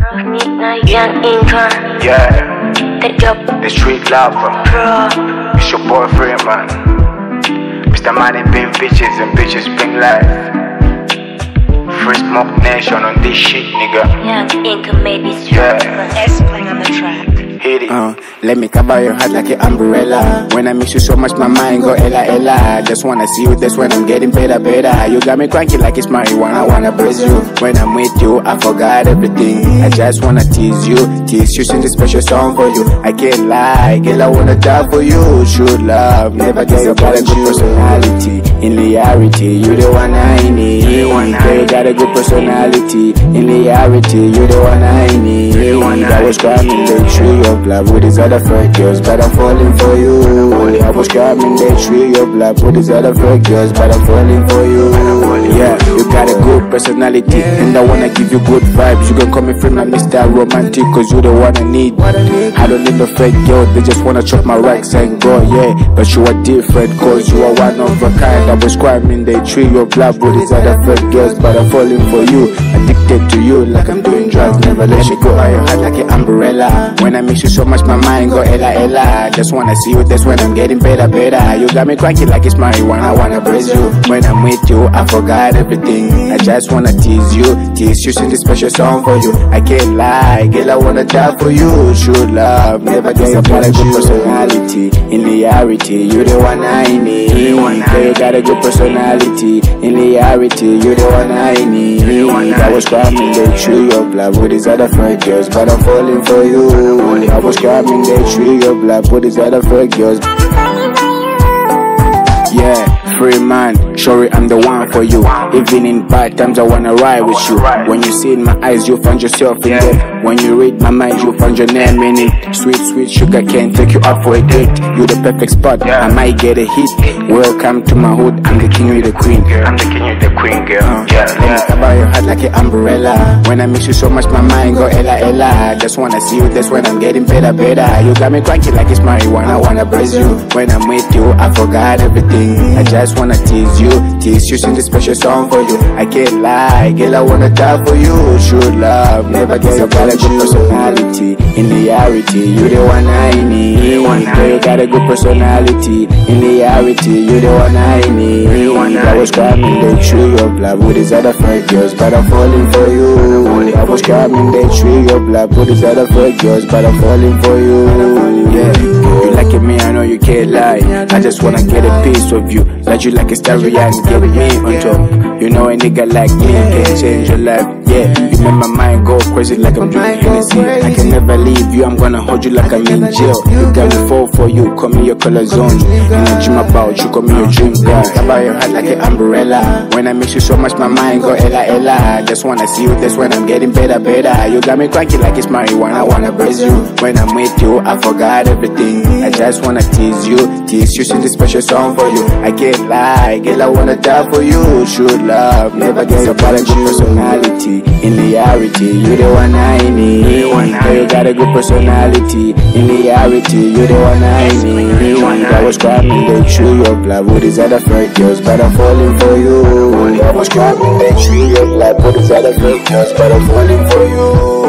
Young intern, Yeah, the job the street lover. pro. It's your boyfriend, man. Mr. Money bring bitches and bitches bring life. Free smoke nation on this shit, nigga. Young income maybe Yeah. S playing on the track. Uh, let me cover your heart like an umbrella. When I miss you so much, my mind go ella ella. Just wanna see you, that's when I'm getting better better. You got me cranky like it's marijuana, I wanna praise you. When I'm with you, I forgot everything. I just wanna tease you, tease you, sing this special song for you. I can't lie, girl, I wanna die for you. True love, never get you got a good personality. In reality, you the one I need. Girl, you got a good personality. In reality, you the one I need. I was climbing the tree of love with these other fake girls, but I'm falling for you. I was climbing the tree of love with these other fake girls, but I'm falling for you. Yeah, got a good personality, and I wanna give you good vibes. You can call me free, my Mr. Romantic, cause you the one I need. I don't need no fake girl, they just wanna chop my racks and go, yeah. But you are different, cause you are one of a kind. I was climbing the tree of love with these other fake girls, but I'm falling for you. Addicted to you, like I'm doing drugs, never let you go. I heart like an umbrella. When I miss you so much, my mind go ella ella. Just wanna see you, that's when I'm getting better better. You got me cranky like it's marijuana, I wanna praise you. When I'm with you, I forgot everything. I just wanna tease you, tease you, sing this special song for you. I can't lie, girl, I wanna die for you. True love, never disappoint. A good personality, in reality, you the one I need. Girl, you got a good personality, in reality, you the one I need. I was climbing the tree of love with these other fake girls, but I'm falling for you. I was climbing the tree of love with these other fake girls. Yeah, Freaman, sorry I'm the one for you. Even in bad times, I wanna ride with you. When you see in my eyes, you find yourself in them. When you read my mind, you find your name in it. Sweet, sweet sugar can take you out for a date. You the perfect spot, I might get a hit. Welcome to my hood, I'm the king, you the queen. I'm the king, you the queen, girl. Uh, yeah, Let me yeah. cover your heart like an umbrella. When I miss you so much, my mind go ella ella. Just wanna see you, that's when I'm getting better better. You got me cranky like it's marijuana, I wanna praise you. When I'm with you, I forgot everything. I just wanna tease you, tease you, sing this special song for you. I can't lie, girl, I wanna die for you. True love, never get you got a good personality. In reality, you the one I need. Girl, you got a good personality. In reality, you the one I need. I was climbing the tree of love with these other fake girls, but I'm falling for you. I was climbing the tree of with these other fake girls, but I'm falling for you. Yeah, you like it, me, I know you can't lie. I just wanna get a piece of you, like you like a stereo and get me on top. You know a nigga like me can change your life. Yeah, you make my mind go crazy like I'm drinking Hennessy. I can never leave you, I'm gonna hold you like I'm in jail. You got me fall for you, call me your color zone. And I dream about you, call me your dream girl. Cover your heart like an umbrella. When I miss you so much, my mind go ella ella. I Just wanna see you, that's when I'm getting better better. You got me cranky like it's marijuana, I wanna praise you. When I'm with you, I forgot everything. I just wanna tease you, tease you, sing this special song for you. I can't lie, girl, I wanna die for you. True love, never get a good personality. In reality, you the one I need. Got a good personality. In reality, you the one I need. I was climbing the tree of love with these other fake girls, but I'm falling for you. I was climbing the tree of love with these other fake girls, but I'm falling for you.